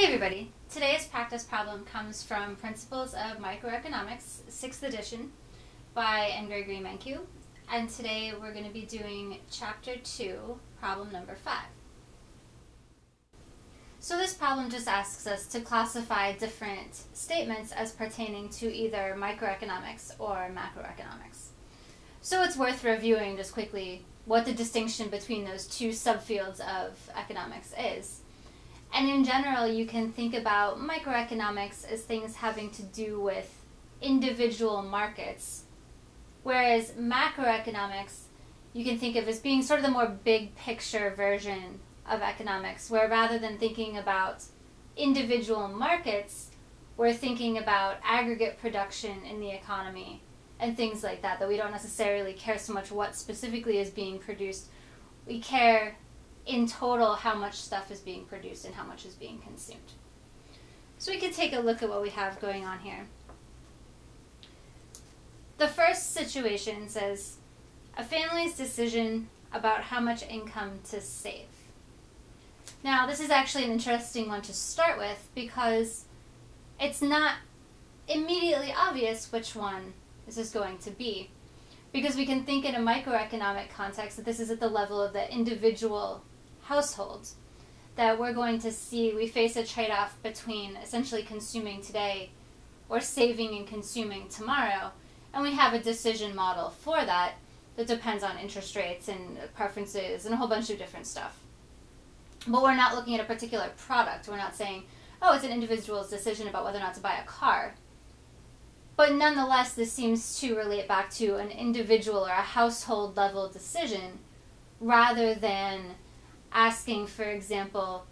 Hey everybody! Today's practice problem comes from Principles of Microeconomics, 6th edition, by N. Gregory Mankiw, and today we're going to be doing Chapter 2, problem number 5. So this problem just asks us to classify different statements as pertaining to either microeconomics or macroeconomics. So it's worth reviewing just quickly what the distinction between those two subfields of economics is. And in general, you can think about microeconomics as things having to do with individual markets, whereas macroeconomics you can think of as being sort of the more big picture version of economics, where rather than thinking about individual markets, we're thinking about aggregate production in the economy and things like that, that we don't necessarily care so much what specifically is being produced. We care in total how much stuff is being produced and how much is being consumed. So we could take a look at what we have going on here. The first situation says a family's decision about how much income to save. Now, this is actually an interesting one to start with because it's not immediately obvious which one this is going to be. Because we can think in a microeconomic context that this is at the level of the individual households that we're going to see we face a trade off between essentially consuming today or saving and consuming tomorrow. And we have a decision model for that that depends on interest rates and preferences and a whole bunch of different stuff. But we're not looking at a particular product. We're not saying, oh, it's an individual's decision about whether or not to buy a car. But nonetheless, this seems to relate back to an individual or a household level decision rather than asking, for example,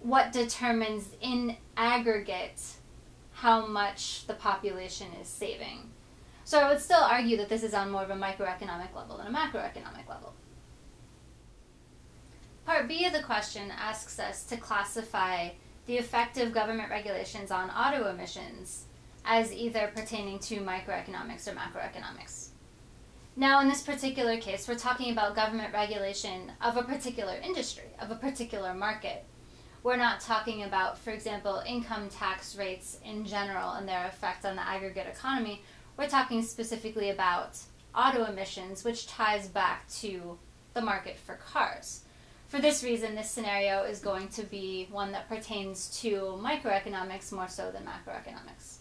what determines in aggregate how much the population is saving. So I would still argue that this is on more of a microeconomic level than a macroeconomic level. Part B of the question asks us to classify the effect of government regulations on auto emissions as either pertaining to microeconomics or macroeconomics. Now, in this particular case, we're talking about government regulation of a particular industry, of a particular market. We're not talking about, for example, income tax rates in general and their effect on the aggregate economy. We're talking specifically about auto emissions, which ties back to the market for cars. For this reason, this scenario is going to be one that pertains to microeconomics more so than macroeconomics.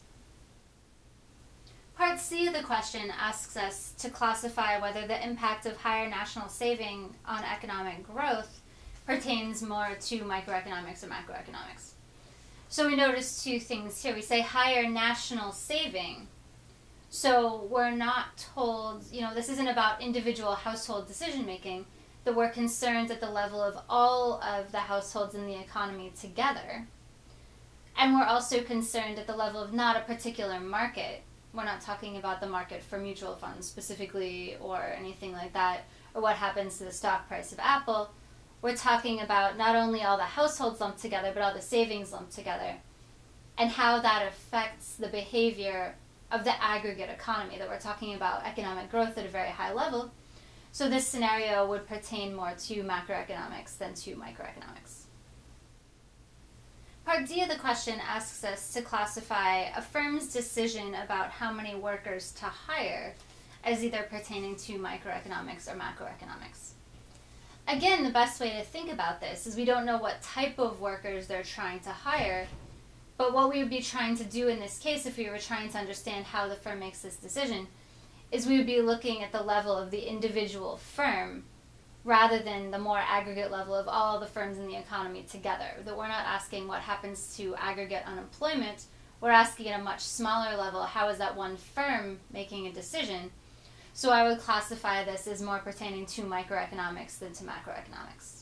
Part C of the question asks us to classify whether the impact of higher national saving on economic growth pertains more to microeconomics or macroeconomics. So we notice two things here. We say higher national saving. So we're not told, you know, this isn't about individual household decision making, that we're concerned at the level of all of the households in the economy together. And we're also concerned at the level of not a particular market, we're not talking about the market for mutual funds specifically or anything like that, or what happens to the stock price of Apple. We're talking about not only all the households lumped together, but all the savings lumped together, and how that affects the behavior of the aggregate economy, that we're talking about economic growth at a very high level. So this scenario would pertain more to macroeconomics than to microeconomics. Part D of the question asks us to classify a firm's decision about how many workers to hire as either pertaining to microeconomics or macroeconomics. Again, the best way to think about this is we don't know what type of workers they're trying to hire, but what we would be trying to do in this case, if we were trying to understand how the firm makes this decision, is we would be looking at the level of the individual firm rather than the more aggregate level of all the firms in the economy together. That we're not asking what happens to aggregate unemployment, we're asking at a much smaller level how is that one firm making a decision. So I would classify this as more pertaining to microeconomics than to macroeconomics.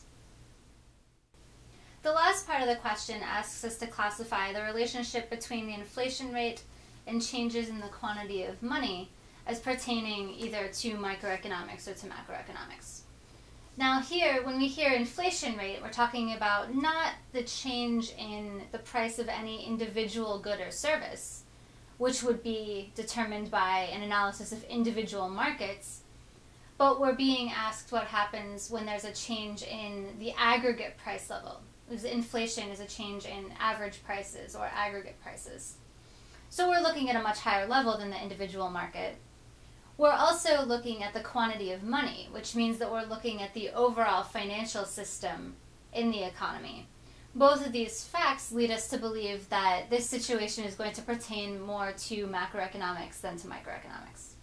The last part of the question asks us to classify the relationship between the inflation rate and changes in the quantity of money as pertaining either to microeconomics or to macroeconomics. Now here, when we hear inflation rate, we're talking about not the change in the price of any individual good or service, which would be determined by an analysis of individual markets, but we're being asked what happens when there's a change in the aggregate price level, is inflation is a change in average prices or aggregate prices. So we're looking at a much higher level than the individual market. We're also looking at the quantity of money, which means that we're looking at the overall financial system in the economy. Both of these facts lead us to believe that this situation is going to pertain more to macroeconomics than to microeconomics.